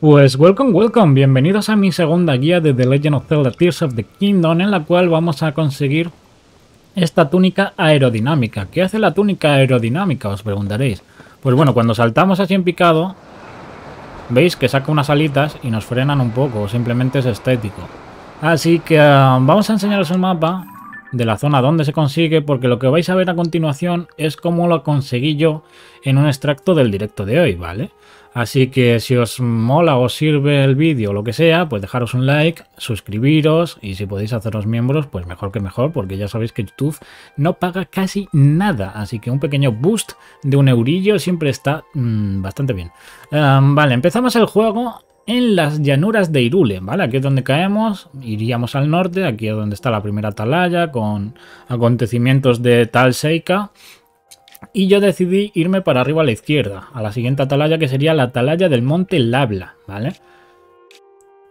Pues welcome, welcome, bienvenidos a mi segunda guía de The Legend of Zelda Tears of the Kingdom en la cual vamos a conseguir esta túnica aerodinámica. ¿Qué hace la túnica aerodinámica? Os preguntaréis. Pues bueno, cuando saltamos así en picado, veis que saca unas alitas y nos frenan un poco, simplemente es estético. Así que uh, vamos a enseñaros el mapa de la zona donde se consigue, porque lo que vais a ver a continuación es cómo lo conseguí yo en un extracto del directo de hoy, ¿vale? Así que si os mola o sirve el vídeo o lo que sea, pues dejaros un like, suscribiros y si podéis haceros miembros, pues mejor que mejor, porque ya sabéis que YouTube no paga casi nada. Así que un pequeño boost de un eurillo siempre está mmm, bastante bien. Um, vale, empezamos el juego en las llanuras de Irule, ¿vale? Aquí es donde caemos, iríamos al norte, aquí es donde está la primera atalaya con acontecimientos de Tal Seika y yo decidí irme para arriba a la izquierda, a la siguiente atalaya que sería la atalaya del monte Labla, ¿vale?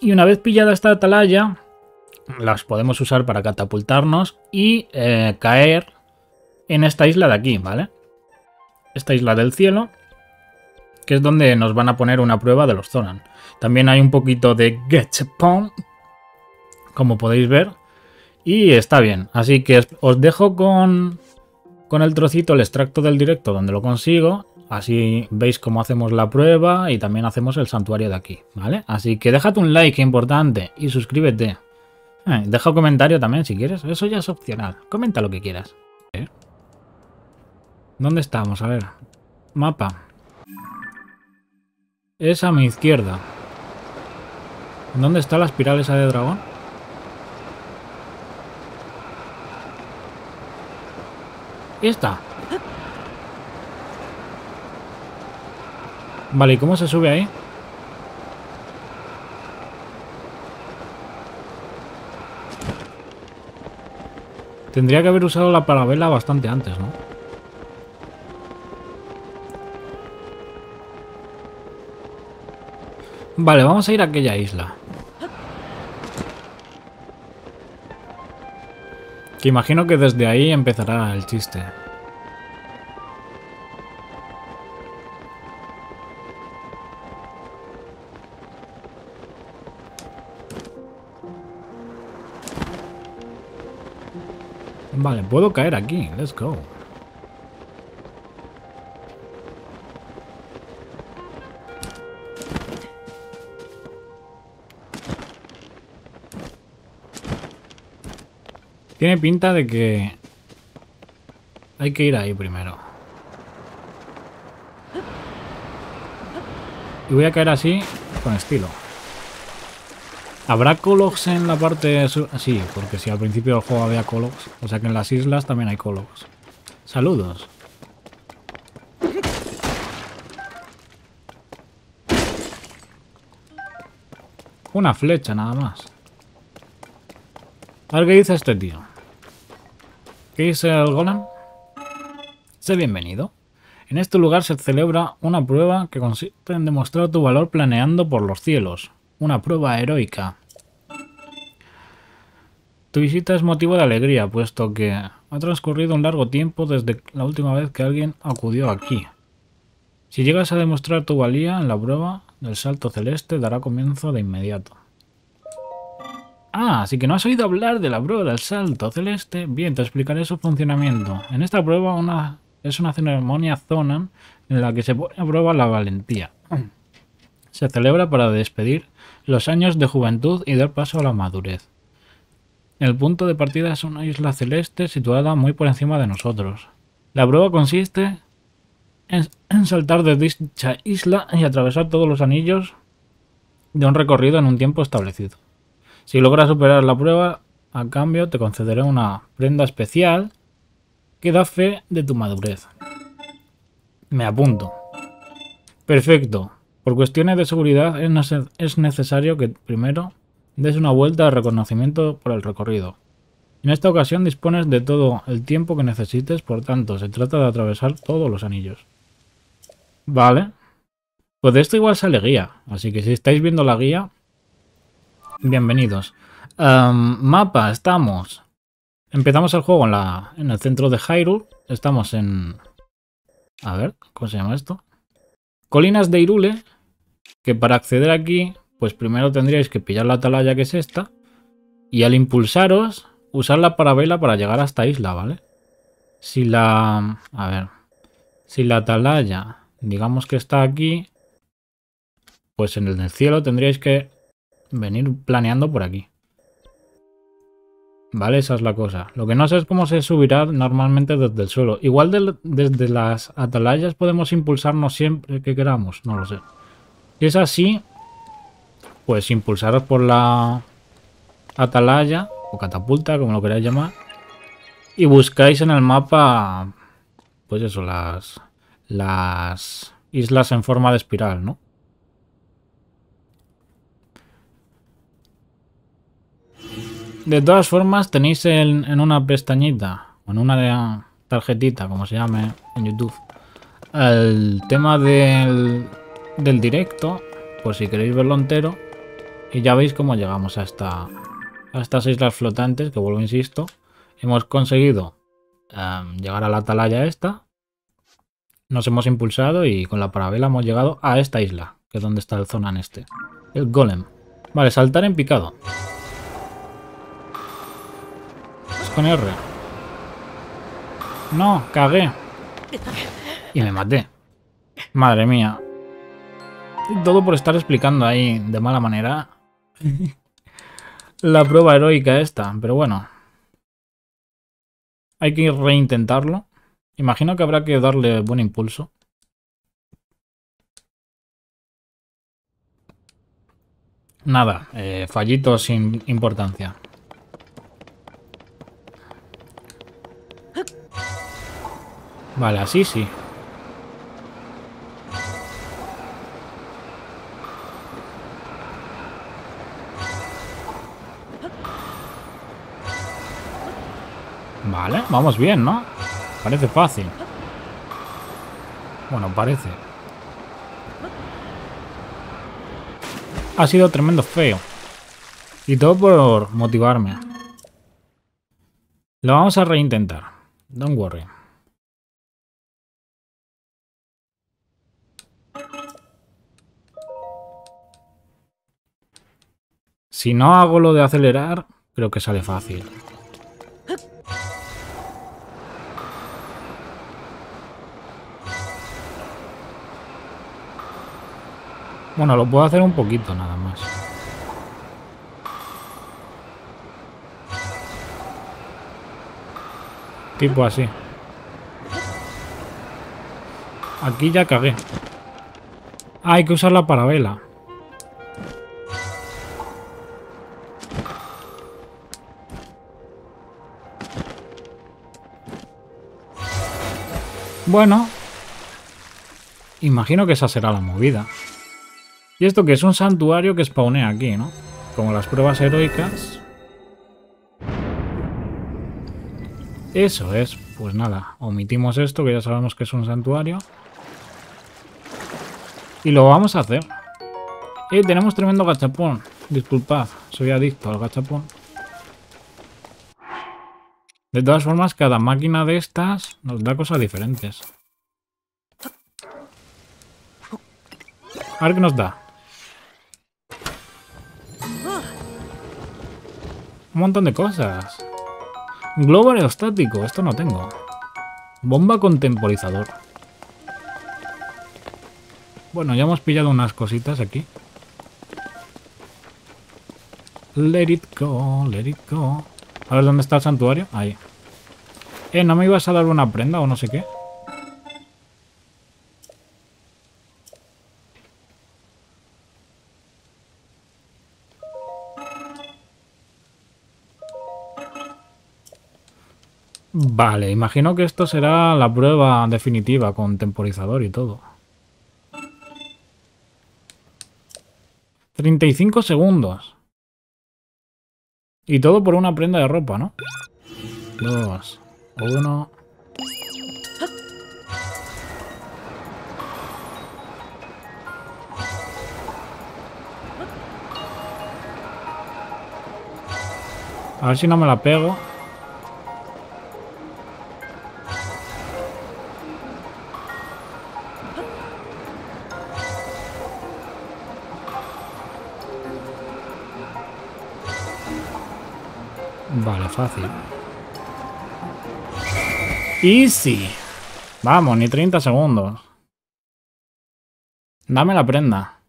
Y una vez pillada esta atalaya, las podemos usar para catapultarnos y eh, caer en esta isla de aquí, ¿vale? Esta isla del cielo, que es donde nos van a poner una prueba de los Zoran. También hay un poquito de Getchepon, como podéis ver, y está bien. Así que os dejo con con el trocito, el extracto del directo donde lo consigo. Así veis cómo hacemos la prueba y también hacemos el santuario de aquí, ¿vale? Así que déjate un like importante y suscríbete. Eh, deja un comentario también si quieres, eso ya es opcional. Comenta lo que quieras. ¿Eh? ¿Dónde estamos? A ver. Mapa. Es a mi izquierda. ¿Dónde está la espiral esa de dragón? Esta. Vale, ¿y cómo se sube ahí? Tendría que haber usado la parabela bastante antes, ¿no? Vale, vamos a ir a aquella isla. Que imagino que desde ahí empezará el chiste. Vale, puedo caer aquí. Let's go. Tiene pinta de que hay que ir ahí primero. Y voy a caer así, con estilo. ¿Habrá Cologs en la parte sur? Sí, porque si al principio del juego había Cologs. O sea que en las islas también hay Cologs. Saludos. Una flecha nada más. A ver qué dice este tío. ¿Qué dice el golem? Sé bienvenido. En este lugar se celebra una prueba que consiste en demostrar tu valor planeando por los cielos. Una prueba heroica. Tu visita es motivo de alegría, puesto que ha transcurrido un largo tiempo desde la última vez que alguien acudió aquí. Si llegas a demostrar tu valía en la prueba del salto celeste, dará comienzo de inmediato. Ah, así que no has oído hablar de la prueba del salto celeste. Bien, te explicaré su funcionamiento. En esta prueba es una ceremonia zonan en la que se pone a prueba la valentía. Se celebra para despedir los años de juventud y dar paso a la madurez. El punto de partida es una isla celeste situada muy por encima de nosotros. La prueba consiste en, en saltar de dicha isla y atravesar todos los anillos de un recorrido en un tiempo establecido. Si logras superar la prueba, a cambio te concederé una prenda especial que da fe de tu madurez. Me apunto. Perfecto. Por cuestiones de seguridad es necesario que primero des una vuelta de reconocimiento por el recorrido. En esta ocasión dispones de todo el tiempo que necesites, por tanto, se trata de atravesar todos los anillos. Vale. Pues de esto igual sale guía, así que si estáis viendo la guía, Bienvenidos. Um, mapa, estamos. Empezamos el juego en el centro de Hyrule. Estamos en... A ver, ¿cómo se llama esto? Colinas de Irule. que para acceder aquí, pues primero tendríais que pillar la atalaya que es esta, y al impulsaros, usar la parabela para llegar a esta isla, ¿vale? Si la... a ver... Si la atalaya, digamos que está aquí, pues en el cielo tendríais que venir planeando por aquí. Vale, esa es la cosa. Lo que no sé es cómo se subirá normalmente desde el suelo. Igual desde las atalayas podemos impulsarnos siempre que queramos. No lo sé. Si es así, pues impulsaros por la atalaya o catapulta, como lo queráis llamar. Y buscáis en el mapa, pues eso, las, las islas en forma de espiral, ¿no? De todas formas, tenéis en, una pestañita, o en una tarjetita, como se llame en YouTube, el tema del, del directo, por si queréis verlo entero. Y ya veis cómo llegamos a, esta, a estas islas flotantes, que vuelvo, insisto. Hemos conseguido em, llegar a la atalaya esta. Nos hemos impulsado y con la parabela hemos llegado a esta isla, que es donde está el zona en este. El golem. Vale, saltar en picado. No, cagué. Y me maté. Madre mía. todo por estar explicando ahí de mala manera la prueba heroica esta. Pero bueno. Hay que reintentarlo. Imagino que habrá que darle buen impulso. Nada, eh, fallito sin importancia. Vale, así sí. Vale, vamos bien, ¿no? Parece fácil. Bueno, parece. Ha sido tremendo feo. Y todo por motivarme. Lo vamos a reintentar. Don't worry. Si no hago lo de acelerar, creo que sale fácil. Bueno, lo puedo hacer un poquito nada más. Tipo así. Aquí ya cagué. Ah, hay que usar la parabela. Bueno. Imagino que esa será la movida. Y esto que es un santuario que spawnea aquí, ¿no? Como las pruebas heroicas. Eso es. Pues nada, omitimos esto, que ya sabemos que es un santuario. Y lo vamos a hacer. Eh, tenemos tremendo gachapón. Disculpad, soy adicto al gachapón. De todas formas, cada máquina de estas nos da cosas diferentes. A ver qué nos da. Un montón de cosas. Globo aerostático, esto no tengo. Bomba contemporizador. Bueno, ya hemos pillado unas cositas aquí. Let it go, let it go. A ver, ¿dónde está el santuario? Ahí. Eh, ¿no me ibas a dar una prenda o no sé qué? Vale, imagino que esto será la prueba definitiva con temporizador y todo. 35 segundos. Y todo por una prenda de ropa, ¿no? Dos. Uno. A ver si no me la pego. Vale, fácil. Easy. Vamos, ni 30 segundos. Dame la prenda.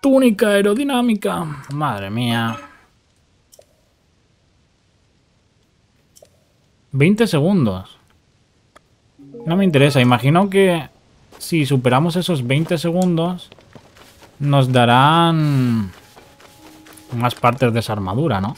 Túnica aerodinámica. Madre mía. 20 segundos. No me interesa. Imagino que si superamos esos 20 segundos nos darán más partes de esa armadura, ¿no?